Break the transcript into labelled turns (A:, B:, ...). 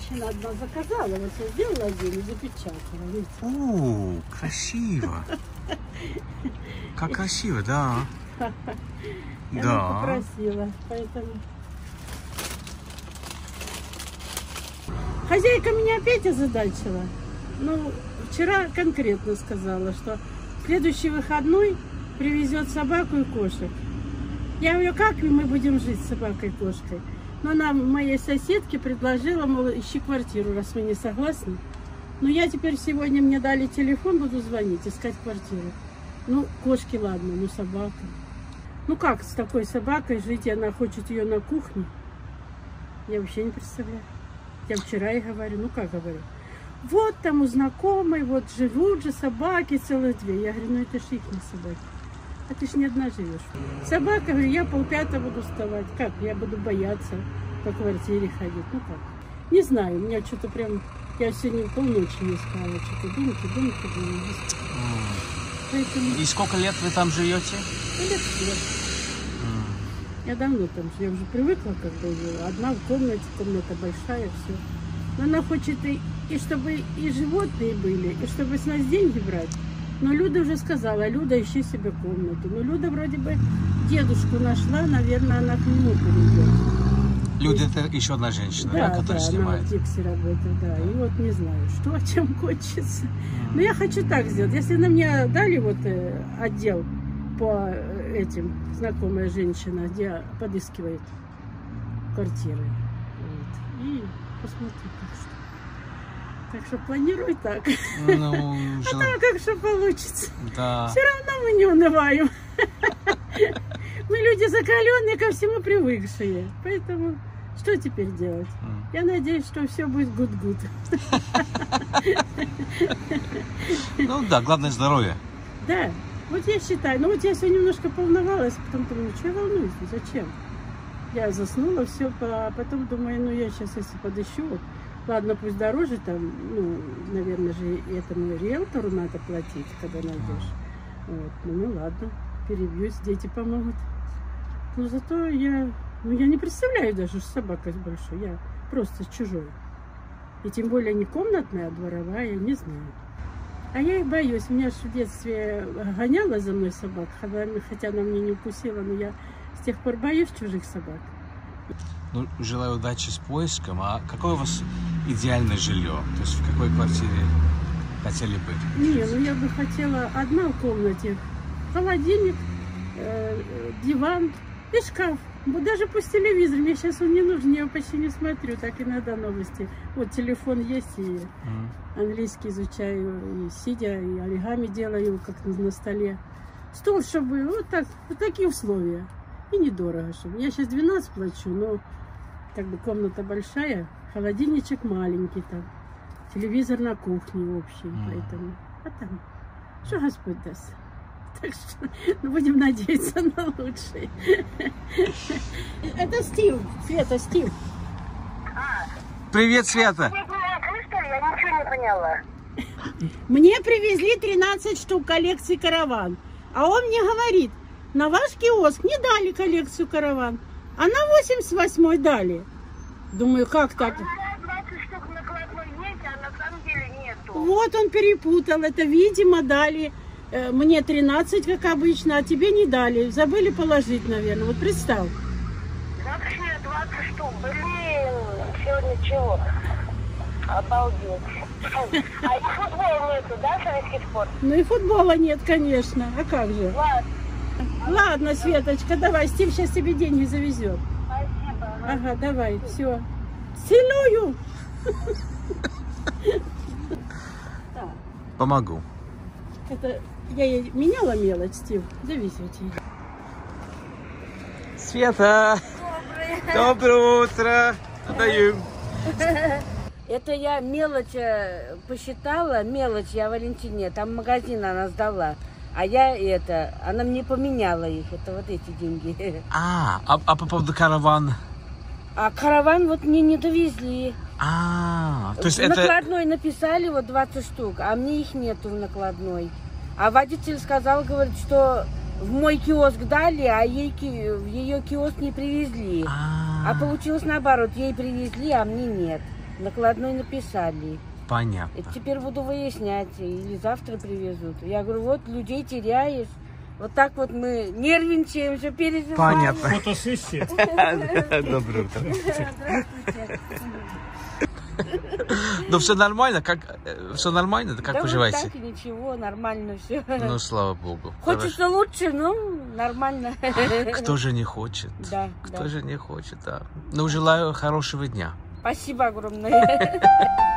A: сделала. Вот я сделала один и запечатала. Видите?
B: О, красиво. Как красиво, да. Да.
A: попросила, поэтому... Хозяйка меня опять озадачила. Ну, вчера конкретно сказала, что в следующий выходной привезет собаку и кошек. Я говорю, как мы будем жить с собакой и кошкой? Но она моей соседке предложила, мол, ищи квартиру, раз вы не согласны. Но я теперь сегодня мне дали телефон, буду звонить, искать квартиру. Ну, кошки ладно, ну собака. Ну как с такой собакой жить, и она хочет ее на кухне? Я вообще не представляю. Я вчера ей говорю, ну как говорю, вот там у знакомой, вот живут же собаки целых две. Я говорю, ну это ж их не собаки. А ты ж не одна живешь. Собака, говорю, я полпятого буду вставать. Как? Я буду бояться по квартире ходить. Ну как? Не знаю, у меня что-то прям... Я сегодня полночи не спала. Что-то думки, думки, думки. Поэтому...
B: И сколько лет вы там живете?
A: Ну, лет лет. Я давно там живу, я уже привыкла, как бы, одна в комнате, комната большая, все. Но она хочет и, и чтобы и животные были, и чтобы с нас деньги брать. Но Люда уже сказала, Люда, ищи себе комнату. Но Люда вроде бы дедушку нашла, наверное, она к нему перейдет.
B: Люди, это еще одна женщина, да,
A: Да,
B: которая
A: да, она
B: снимает.
A: в Дикси работает, да. И вот не знаю, что, чем кончится. Но я хочу так сделать. Если на мне дали вот э, отдел по этим, знакомая женщина, где подыскивает квартиры. Вот. И посмотрю, как что. Так что планируй так.
B: Ну,
A: А как что получится.
B: да.
A: Все равно мы не унываем. Мы люди закаленные, ко всему привыкшие. Поэтому что теперь делать? Я надеюсь, что все будет good-good.
B: Ну да, главное здоровье.
A: Да, вот я считаю. Ну вот я сегодня немножко волновалась, потом думаю, что я волнуюсь, зачем? Я заснула, все, а потом думаю, ну я сейчас, если подыщу, ладно, пусть дороже там, ну, наверное же, этому риэлтору надо платить, когда найдешь. Вот, ну, ну ладно, перебьюсь, дети помогут. Но зато я, ну я не представляю даже, что собака большой, я просто чужой. И тем более не комнатная, а дворовая, не знаю. А я их боюсь. Меня же в детстве гоняла за мной собак, хотя она меня не укусила, но я с тех пор боюсь чужих собак.
B: Ну, желаю удачи с поиском. А какое у вас идеальное жилье? То есть в какой квартире хотели быть?
A: Не, ну я бы хотела одна в комнате. Холодильник, э, диван и шкаф. Вот даже пусть телевизор. Мне сейчас он не нужен, я его почти не смотрю, так иногда новости. Вот телефон есть, и английский изучаю, и сидя, и оригами делаю, как на, на столе. Стол, чтобы вот так, вот такие условия. И недорого, чтобы. Я сейчас 12 плачу, но как бы комната большая, холодильничек маленький там, телевизор на кухне общий,
B: Мгм.
A: поэтому. А там, что Господь даст. Так что ну, будем надеяться на лучшее. Это Стив, Света, Стив.
B: Привет, Света!
C: Вы что ли? Я ничего не поняла.
A: Мне привезли 13 штук коллекции «Караван». А он мне говорит, на ваш киоск не дали коллекцию «Караван», а на 88 дали. Думаю, как так?
C: У меня 20 штук накладной есть, а на самом деле нету.
A: Вот он перепутал. Это, видимо, дали э, мне 13, как обычно, а тебе не дали. Забыли положить, наверное. Вот представь.
C: Вообще 20 штук. Блин, сегодня чего? Обалдеть. А и футбол нету, да, советский спорт?
A: Ну и футбола нет, конечно. А как же?
C: Ладно,
A: Ладно, Светочка, давай. Стив сейчас тебе деньги завезет. Ага, давай, все. Целую.
B: Помогу.
A: Это я ей меняла мелочь, Стив. Зависите.
B: Света! Доброе утро! Отдаю.
D: Это я мелочь э, посчитала, мелочь я Валентине, там магазин она сдала. А я это, она мне поменяла их, это вот эти деньги.
B: А, а, а по поводу каравана?
D: А караван вот мне не довезли.
B: А, то есть
D: в
B: это...
D: накладной написали вот 20 штук, а мне их нету в накладной. А водитель сказал, говорит, что в мой киоск дали, а ей в ее киоск не привезли.
B: А,
D: А получилось наоборот, ей привезли, а мне нет. Накладной написали.
B: Понятно.
D: Теперь буду выяснять, или завтра привезут. Я говорю, вот людей теряешь. Вот так вот мы нервничаем, все переживаем.
B: Понятно.
E: Фотосессия.
B: Доброе утро.
D: Здравствуйте.
B: Ну, все нормально? Как, все нормально? Как
D: да
B: поживаете?
D: Так и ничего, нормально все.
B: Ну, слава богу.
D: Хочется лучше, ну, нормально.
B: Кто же не хочет?
D: Да,
B: Кто же не хочет, да. Ну, желаю хорошего дня.
D: Спасибо огромное.